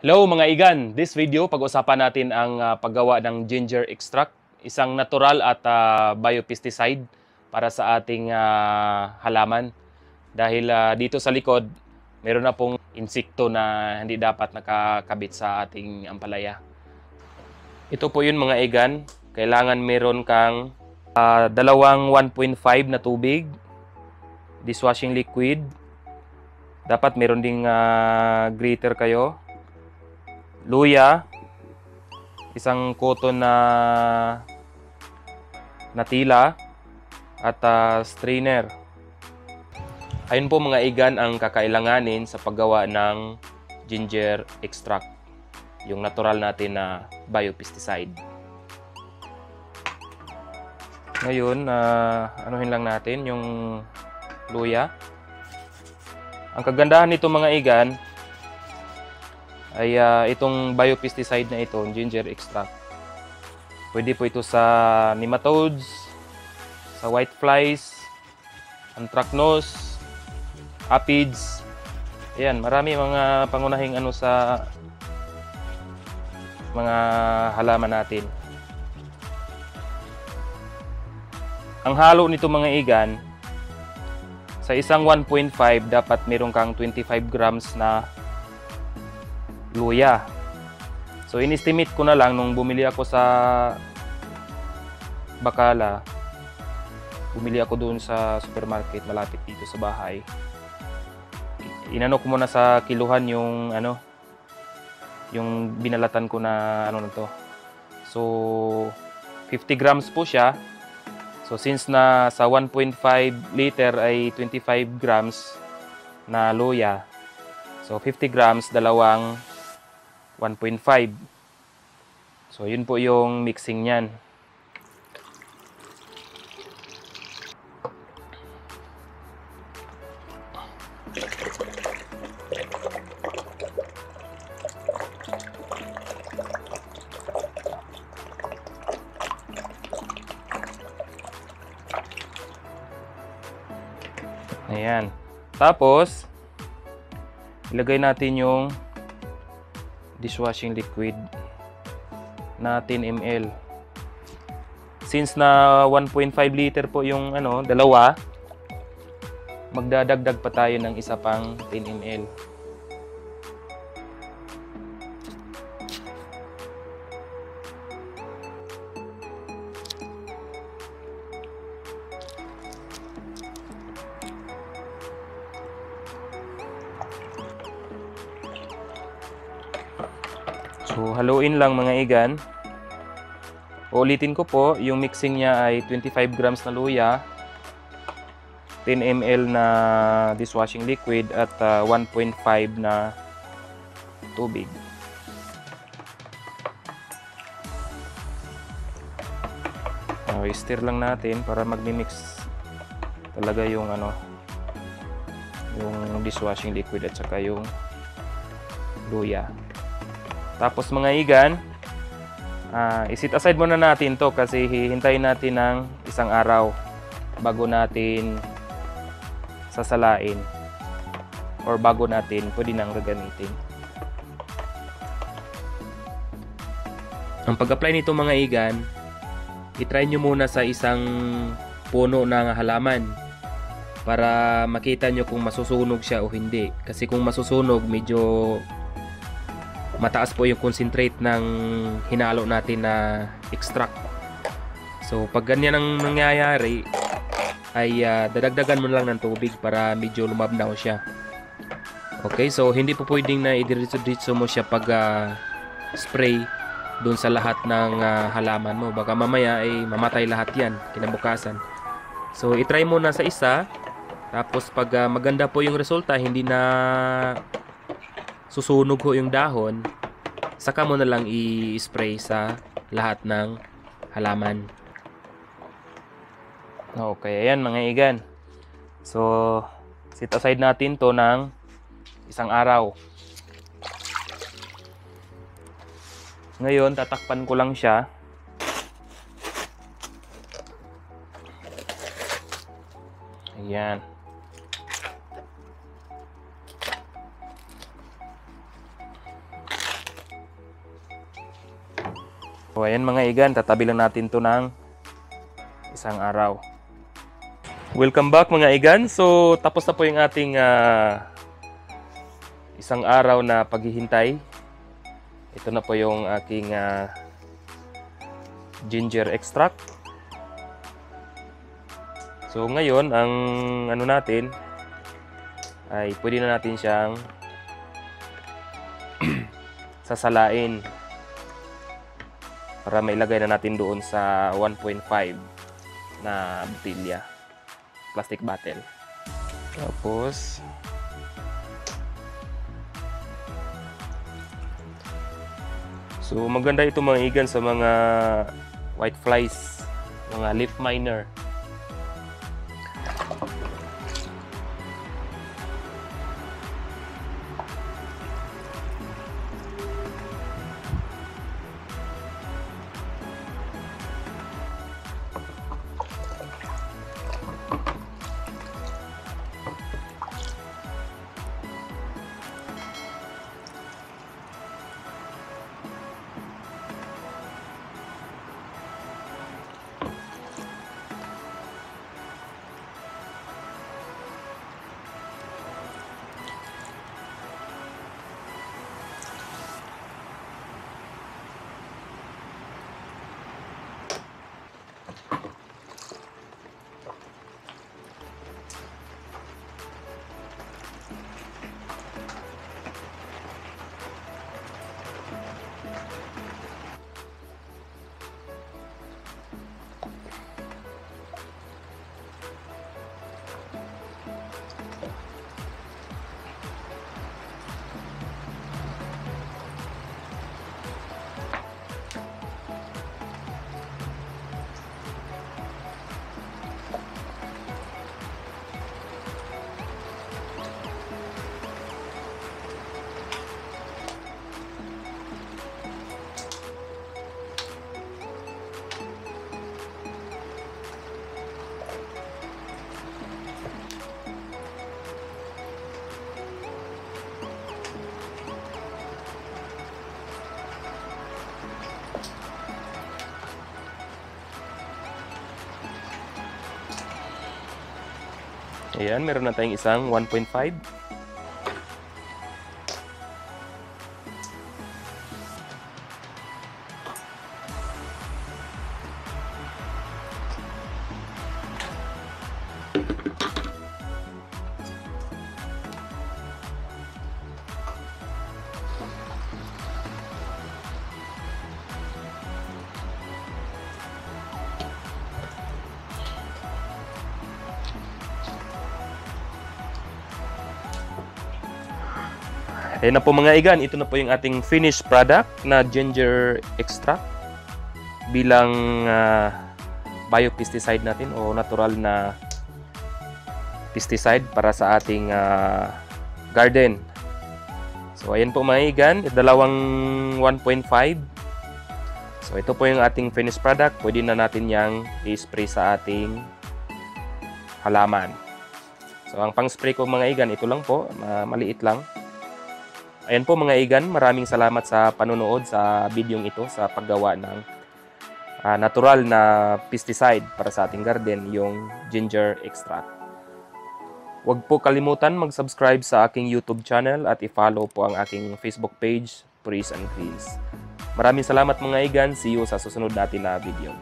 Hello mga igan, this video pag-usapan natin ang ah, paggawa ng ginger extract, isang natural at ah, biopesticide para sa ating ah, halaman. Dahil ah, dito sa likod, meron na pong insekto na hindi dapat nakakabit sa ating ampalaya. Ito po yun mga igan, kailangan meron kang ah, dalawang 1.5 na tubig, dishwashing liquid, dapat meron ding ah, grater kayo, luya, isang cotton na na tila at ah, strainer. Ayun po mga igan ang kakailanganin sa paggawa ng ginger extract, yung natural natin na biopesticide. Ngayon, ah, anuhin lang natin yung luya. Ang kagandahan nito mga igan, ay ah, itong biopesticide na ito, ginger extract. Pwede po ito sa nematodes, sa whiteflies, anthracnose, aphids. Ayan, marami mga pangunahing ano sa mga halaman natin. Ang halo nito mga igan, sa isang 1.5 dapat meron kang 25 grams na luya. So inestimate ko na lang nung bumili ako sa Bacala. Bumili ako doon sa supermarket malapit dito sa bahay. Inano ko muna sa kiluhan yung ano yung binalatan ko na ano na to. So 50 grams po siya. So since na sa 1.5 liter ay 25 grams na luya. So 50 grams dalawang 1.5. So, yun po yung mixing niyan. Ayan. Tapos, ilagay natin yung dishwashing liquid na 10 ml. Since na 1.5 liter po yung ano, dalawa, magdadagdag pa tayo ng isa pang 10 ml. So, haluin lang mga igan. Uulitin ko po, yung mixing niya ay 25 grams na luya, 10 ml na dishwashing liquid at ah, 1.5 na tubig. Okay, stir lang natin para magmi-mix talaga yung ano yung dishwashing liquid at saka yung luya. Tapos mga igan, ah, isit aside muna natin to kasi hihintayin natin ng isang araw bago natin sasalain or bago natin pwede nang gagamitin. Ang pag-apply nito mga igan, itry nyo muna sa isang puno ng halaman para makita nyo kung masusunog siya o hindi. Kasi kung masusunog, medyo mataas po yung concentrate ng hinalo natin na extract. So, pag ganyan ang nangyayari, ay ah, dadagdagan mo lang ng tubig para medyo lumabnaw siya. Okay, so hindi po pwedeng na idiretso-diretso mo siya pag ah, spray doon sa lahat ng ah, halaman mo. Baka mamaya ay mamatay lahat yan kinabukasan. So, itry mo na sa isa. Tapos pag ah, maganda po yung resulta, hindi na susunog ho yung dahon, saka mo na lang i-spray sa lahat ng halaman. Okay, ayan mga igan. So, set aside natin to ng isang araw. Ngayon, tatakpan ko lang siya. Ayan. So ayan mga igan, tatabi lang natin to ng isang araw. Welcome back mga igan. So tapos na po yung ating ah, isang araw na paghihintay. Ito na po yung aking ah, ginger extract. So ngayon, ang ano natin ay pwede na natin siyang sasalain para mailagay na natin doon sa 1.5 na botilya plastic bottle. Tapos so maganda ito mga igan sa mga white flies mga leaf miner Ayan, meron na tayong isang 1.5. Ayan na po mga igan, ito na po yung ating finished product na ginger extract bilang uh, biopesticide natin o natural na pesticide para sa ating uh, garden. So ayan po mga igan, dalawang 1.5. So ito po yung ating finished product, pwede na natin yang i-spray sa ating halaman. So ang pang-spray ko mga igan, ito lang po, uh, maliit lang. Ayan po mga igan, maraming salamat sa panonood sa bidyong ito sa paggawa ng uh, natural na pesticide para sa ating garden, yung ginger extract. Huwag po kalimutan mag-subscribe sa aking YouTube channel at i-follow po ang aking Facebook page, Trees and Greens. Maraming salamat mga igan, see you sa susunod natin na video.